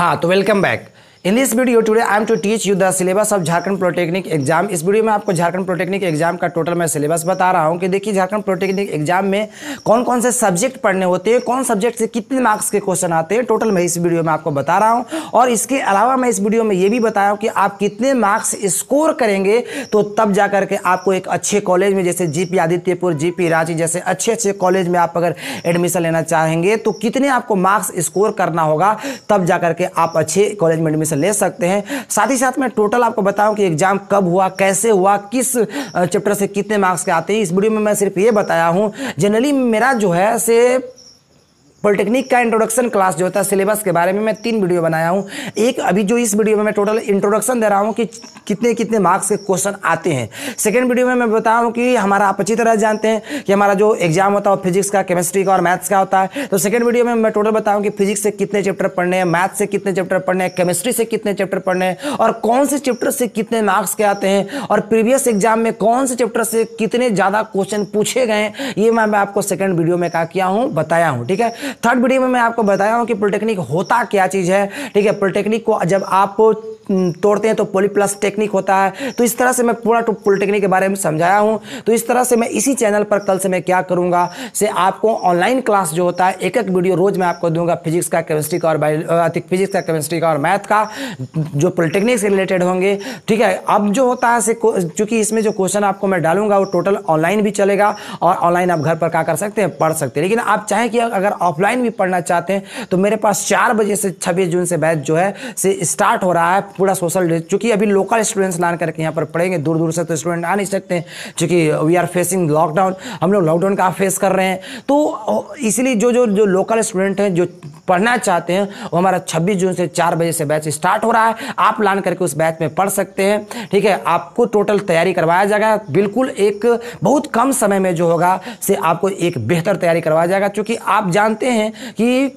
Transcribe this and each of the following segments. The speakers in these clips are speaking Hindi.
हाँ तो welcome back in this video today I am to teach you the syllabus of Jharkhand polytechnic exam इस वीडियो में आपको झारखंड प्रोटेक्निक एग्ज़ाम का टोटल मैं सिलेबस बता रहा हूँ कि देखिए झारखंड प्रोटेक्निक एग्ज़ाम में कौन कौन से सब्जेक्ट पढ़ने होते हैं, कौन सब्जेक्ट से कितने मार्क्स के क्वेश्चन आते हैं टोटल मैं इस वीडियो में आपको बता रहा हूँ। और इसके अलावा मैं इस वीडियो में ये भी बताया हूँ कि आप कितने मार्क्स स्कोर करेंगे तो तब जा करके आपको एक अच्छे कॉलेज में, जैसे जीपी आदित्यपुर जीपी रांची जैसे अच्छे अच्छे कॉलेज में आप अगर एडमिशन लेना चाहेंगे तो कितने आपको मार्क्स स्कोर करना होगा, तब जा करके आप अच्छे कॉलेज में एडमिशन ले सकते हैं। साथ ही साथ मैं टोटल आपको बताऊँ कि एग्ज़ाम कब हुआ, कैसे हुआ, किस चैप्टर से कितने मार्क्स के आते हैं। इस वीडियो में मैं सिर्फ़ ये बताया हूँ जनरली मेरा जो है, से पॉलिटेक्निक का इंट्रोडक्शन क्लास जो होता है सिलेबस के बारे में मैं तीन वीडियो बनाया हूँ। एक, अभी जो इस वीडियो में मैं टोटल इंट्रोडक्शन दे रहा हूँ कि कितने कितने मार्क्स के क्वेश्चन आते हैं। सेकेंड वीडियो में मैं बता हूँ कि हमारा आप अच्छी तरह जानते हैं कि हमारा जो एग्ज़ाम होता है फिजिक्स का केमिस्ट्री का और मैथ्स का होता है। तो सेकेंड वीडियो में मैं टोटल बताऊँ कि फिजिक्स से कितने चैप्टर पढ़ने हैं मैथ्स से कितने चैप्टर पढ़ने हैं केमिस्ट्री से कितने चैप्टर पढ़ने हैं और कौन से चैप्टर से कितने मार्क्स के आते हैं और प्रीवियस एग्ज़ाम में कौन से चैप्टर से कितने ज़्यादा क्वेश्चन पूछे गए ये मैं आपको सेकेंड वीडियो में क्या किया हूँ, बताया हूँ, ठीक है? थर्ड वीडियो में मैं आपको बताया हूँ कि पॉलिटेक्निक होता क्या चीज़ है। ठीक है पॉलिटेक्निक को जब आप तोड़ते हैं तो पोली प्लस टेक्निक होता है। तो इस तरह से मैं पूरा पॉलिटेक्निक के बारे में समझाया हूँ। तो इस तरह से मैं इसी चैनल पर कल से मैं क्या करूँगा, से आपको ऑनलाइन क्लास जो होता है, एक एक वीडियो रोज मैं आपको दूँगा फिजिक्स का केमिस्ट्री का और फिजिक्स का केमिस्ट्री का और मैथ का, जो पॉलिटेक्निक से रिलेटेड होंगे। ठीक है, अब जो होता है चूँकि इसमें जो क्वेश्चन आपको मैं डालूँगा, वो टोटल ऑनलाइन भी चलेगा और ऑनलाइन आप घर पर क्या कर सकते हैं, पढ़ सकते हैं। लेकिन आप चाहें कि अगर ऑफलाइन भी पढ़ना चाहते हैं तो मेरे पास चार बजे से छब्बीस जून से बैच जो है, से स्टार्ट हो रहा है। पूरा सोशल चूँकि अभी लोकल स्टूडेंट्स ना करके यहाँ पर पढ़ेंगे दूर दूर से तो स्टूडेंट आ नहीं सकते चूँकि वी आर फेसिंग लॉकडाउन हम लोग लॉकडाउन का फेस कर रहे हैं। तो इसलिए जो जो जो लोकल स्टूडेंट हैं, जो पढ़ना चाहते हैं, वो हमारा 26 जून से चार बजे से बैच स्टार्ट हो रहा है। आप लान करके उस बैच में पढ़ सकते हैं, ठीक है? आपको टोटल तैयारी करवाया जाएगा। बिल्कुल एक बहुत कम समय में जो होगा से आपको एक बेहतर तैयारी करवाया जाएगा क्योंकि आप जानते हैं कि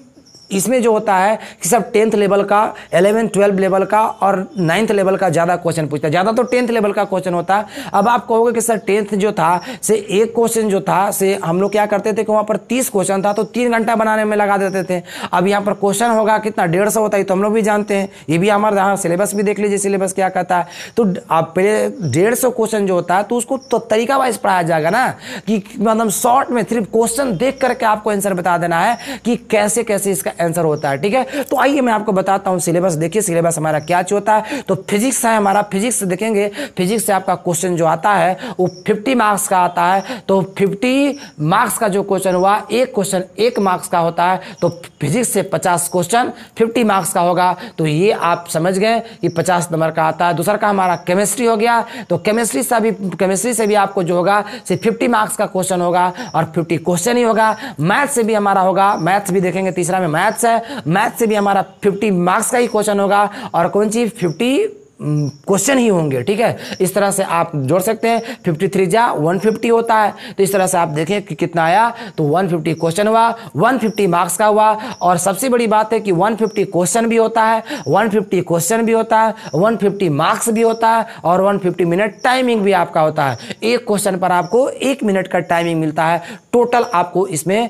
इसमें जो होता है कि सब टेंथ लेवल का एलेवेंथ ट्वेल्व लेवल का और नाइन्थ लेवल का ज़्यादा क्वेश्चन पूछता है। ज़्यादा तो टेंथ लेवल का क्वेश्चन होता। है अब आप कहोगे कि सर टेंथ जो था, से एक क्वेश्चन जो था, से हम लोग क्या करते थे कि वहाँ पर तीस क्वेश्चन था तो तीन घंटा बनाने में लगा देते थे। अब यहाँ पर क्वेश्चन होगा, कितना? डेढ़ सौ होता है तो हम लोग भी जानते हैं। ये भी हमारे यहाँ सिलेबस भी देख लीजिए सिलेबस क्या कहता है। तो आप पहले डेढ़ सौ क्वेश्चन जो होता है तो उसको तो तरीका वाइज पढ़ाया जाएगा ना, कि मतलब शॉर्ट में सिर्फ़ क्वेश्चन देख करके आपको आंसर बता देना है कि कैसे कैसे इसका आंसर होता है, ठीक है? तो आइए मैं आपको बताता हूँ सिलेबस देखिए सिलेबस हमारा क्या होता है? तो फिजिक्स है हमारा फिजिक्स देखेंगे फिजिक्स से आपका क्वेश्चन जो आता है, वो फिफ्टी मार्क्स का आता है। तो फिफ्टी मार्क्स का जो क्वेश्चन हुआ, एक क्वेश्चन एक मार्क्स का होता है। तो फिजिक्स से पचास क्वेश्चन फिफ्टी मार्क्स का होगा। तो ये आप समझ गए कि पचास नंबर का आता है। दूसरा का हमारा केमिस्ट्री हो गया। तो केमिस्ट्री से भी केमिस्ट्री से भी आपको जो होगा, सिर्फ़ फिफ्टी मार्क्स का क्वेश्चन होगा और फिफ्टी क्वेश्चन ही होगा। मैथ से भी हमारा होगा। मैथ्स भी देखेंगे तीसरा में। मैथ्स है मैथ से भी हमारा 50 मार्क्स का ही क्वेश्चन होगा और कौन सी 50 क्वेश्चन ही होंगे, ठीक है? इस तरह से आप जोड़ सकते हैं। 53 जा 150 होता है। तो इस तरह से आप देखें कि कितना आया। तो 150 क्वेश्चन हुआ 150 मार्क्स का हुआ। और सबसे बड़ी बात है कि 150 क्वेश्चन भी होता है 150 क्वेश्चन भी होता है 150 मार्क्स भी होता है और 150 मिनट टाइमिंग भी आपका होता है। एक क्वेश्चन पर आपको एक मिनट का टाइमिंग मिलता है। टोटल आपको इसमें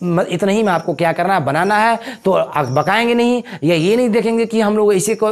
इतना ही में आपको क्या करना है? बनाना है। तो बकाएँगे नहीं। या ये नहीं देखेंगे कि हम लोग इसी को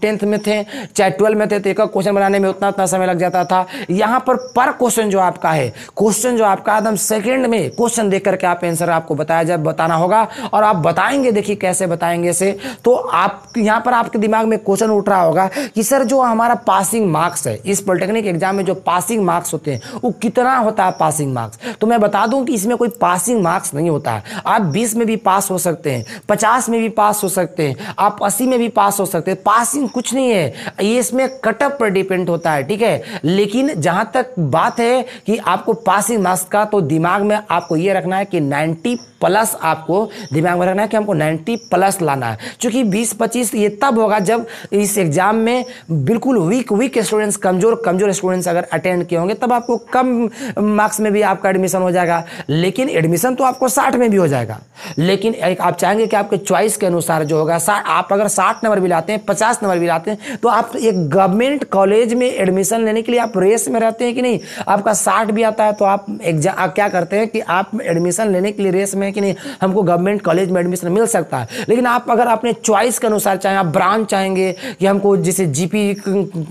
टेंथ में थे, चाहे ट्वेल्थ में थे तो एक क्वेश्चन बनाने में उतना उतना समय लग जाता था। यहाँ पर पर क्वेश्चन जो आपका है क्वेश्चन जो आपका एकदम सेकेंड में क्वेश्चन देख करके आप आंसर आपको बताया जाए बताना होगा। और आप बताएँगे, देखिए कैसे बताएँगे से तो आप, यहाँ पर आपके दिमाग में क्वेश्चन उठ रहा होगा कि सर जो हमारा पासिंग मार्क्स है, इस पॉलिटेक्निक एग्ज़ाम में जो पासिंग मार्क्स होते हैं, वो कितना होता है पासिंग मार्क्स तो मैं बता दूँ कि इसमें कोई पासिंग मार्क्स नहीं होता है। आप 20 में भी पास हो सकते हैं 50 में भी पास हो सकते हैं, आप 80 में भी पास हो सकते हैं। पासिंग कुछ नहीं है, ये इसमें कटअप पर डिपेंड होता है, ठीक है? लेकिन जहाँ तक बात है कि आपको पासिंग मार्क्स का तो दिमाग में आपको ये रखना है कि 90 प्लस आपको दिमाग में रखना है कि हमको 90 प्लस लाना है। क्योंकि 20-25 ये तब होगा जब इस एग्ज़ाम में बिल्कुल वीक वीक स्टूडेंट्स कमज़ोर कमज़ोर स्टूडेंट्स अगर अटेंड किए होंगे, तब आपको कम मार्क्स में भी आपका एडमिशन हो जाएगा। लेकिन एडमिशन तो आपको साठ में भी हो जाएगा। लेकिन एक आप चाहेंगे कि आपके चॉइस के अनुसार जो होगा आप अगर साठ नंबर भी लाते हैं, पचास नंबर भी लाते हैं तो आप एक गवर्नमेंट कॉलेज में एडमिशन लेने के लिए आप रेस में रहते हैं कि नहीं? आपका साठ भी आता है तो आप एग्ज़ाम क्या करते हैं कि आप एडमिशन लेने के लिए रेस में कि नहीं? हमको गवर्नमेंट कॉलेज में एडमिशन मिल सकता है। लेकिन आप अगर अपने चॉइस के अनुसार चाहें, आप ब्रांच चाहेंगे कि हमको जैसे जीपी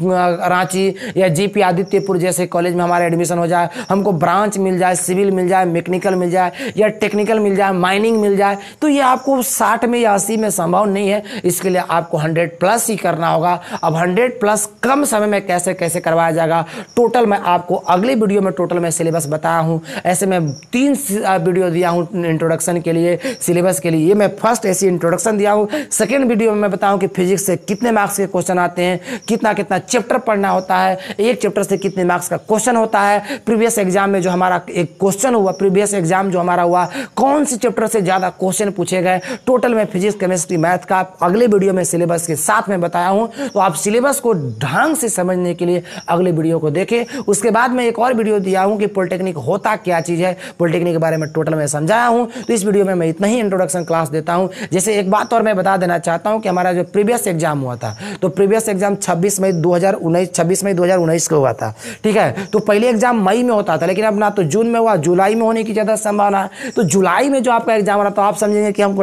रांची या जीपी आदित्यपुर जैसे कॉलेज में हमारा एडमिशन हो जाए, हमको ब्रांच मिल जाए सिविल मिल जाए मैकेनिकल मिल जाए या टेक्निकल मिल जाए, माइनिंग मिल जाए तो ये आपको साठ में या अस्सी में संभव नहीं है। इसके लिए आपको हंड्रेड प्लस ही करना होगा। अब हंड्रेड प्लस कम समय में कैसे कैसे करवाया जाएगा, टोटल मैं आपको अगले वीडियो में टोटल मैं सिलेबस बताया हूँ। ऐसे मैं तीन वीडियो दिया हूँ इंट्रोडक्शन के लिए, सिलेबस के लिए। ये मैं फ़र्स्ट ऐसी इंट्रोडक्शन दिया हूँ। सेकेंड वीडियो में मैं बताऊँ कि फिजिक्स से कितने मार्क्स के क्वेश्चन आते हैं, कितना कितना चैप्टर पढ़ना होता है, एक चैप्टर से कितने मार्क्स का क्वेश्चन होता है। प्रीवियस एग्ज़ाम में जो हमारा एक क्वेश्चन हुआ प्रीवियस एग्ज़ाम जो हमारा हुआ कौन सी चैप्टर से ज़्यादा क्वेश्चन पूछे गए? टोटल में फिजिक्स केमिस्ट्री मैथ का अगले वीडियो में सिलेबस के साथ में बताया हूँ। तो आप सिलेबस को ढंग से समझने के लिए अगले वीडियो को देखें। उसके बाद में एक और वीडियो दिया हूँ कि पॉलिटेक्निक होता क्या चीज़ है। पॉलिटेक्निक के बारे में टोटल में समझाया हूँ। तो इस वीडियो में मैं इतना ही इंट्रोडक्शन क्लास देता हूँ। जैसे एक बात और मैं बता देना चाहता हूँ कि हमारा जो प्रीवियस एग्ज़ाम हुआ था तो प्रीवियस एग्ज़ाम छब्बीस मई दो हज़ार छब्बीस मई दो को हुआ था। ठीक है? तो पहले एग्ज़ाम मई में होता था, लेकिन अब ना तो जून में हुआ, जुलाई में होने की ज़्यादा संभावना। है तो जुलाई में जो आपका एग्ज़ाम रहा तो आप समझेंगे कि हमको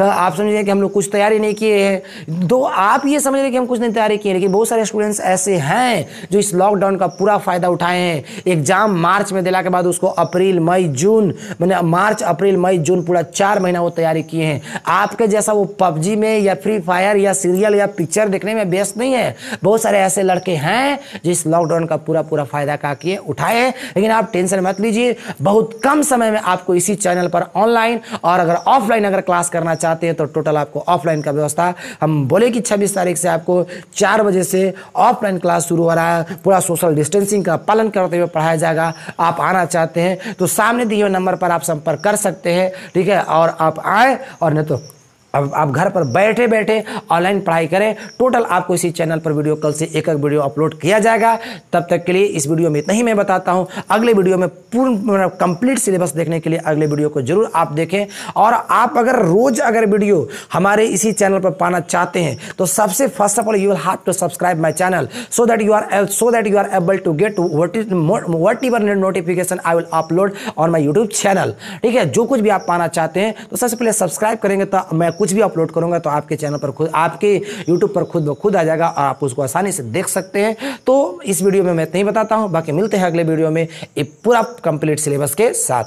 आप समझेंगे कि हम लोग कुछ तैयारी नहीं किए हैं। तो आप ये समझेंगे कि हम कुछ नहीं तैयारी किए, लेकिन बहुत सारे स्टूडेंट्स ऐसे हैं जो इस लॉकडाउन का पूरा फ़ायदा उठाए हैं। एग्ज़ाम मार्च में दिला के बाद उसको अप्रैल, मई, जून, मैंने मार्च, अप्रैल, मई, जून पूरा चार महीना वो तैयारी किए हैं। आपके जैसा वो पबजी में या फ्री फायर या सीरियल या पिक्चर देखने में व्यस्त नहीं है। बहुत सारे ऐसे लड़के हैं जो इस लॉकडाउन का पूरा पूरा फ़ायदा का किए, उठाए हैं। लेकिन आप टेंशन मत लीजिए, बहुत कम समय में आपको इसी चैनल पर ऑनलाइन और अगर ऑफलाइन अगर क्लास करना चाहते हैं तो टोटल आपको ऑफलाइन का व्यवस्था हम बोले कि छब्बीस तारीख से आपको चार बजे से ऑफलाइन क्लास शुरू हो रहा है। पूरा सोशल डिस्टेंसिंग का पालन करते हुए पढ़ाया जाएगा। आप आना चाहते हैं तो सामने दिए हुए नंबर पर आप संपर्क कर सकते हैं, ठीक है? और आप आए और नहीं तो अब आप घर पर बैठे बैठे ऑनलाइन पढ़ाई करें। टोटल आपको इसी चैनल पर वीडियो कल से एक एक वीडियो अपलोड किया जाएगा। तब तक के लिए इस वीडियो में इतना ही मैं बताता हूँ। अगले वीडियो में पूर्ण कंप्लीट सिलेबस देखने के लिए अगले वीडियो को ज़रूर आप देखें। और आप अगर रोज अगर वीडियो हमारे इसी चैनल पर पाना चाहते हैं तो सबसे first of all you have to subscribe my channel so that you are so that you are able to get whatever notification I will upload on my YouTube channel ठीक है? जो कुछ भी आप पाना चाहते हैं तो सबसे पहले सब्सक्राइब करेंगे तो मैं कुछ भी अपलोड करूँगा तो आपके चैनल पर खुद, आपके यूट्यूब पर खुद ब खुद आ जाएगा और आप उसको आसानी से देख सकते हैं। तो इस वीडियो में मैं इतना ही बताता हूँ, बाकी मिलते हैं अगले वीडियो में। एक पूरा कंप्लीट सिलेबस के साथ।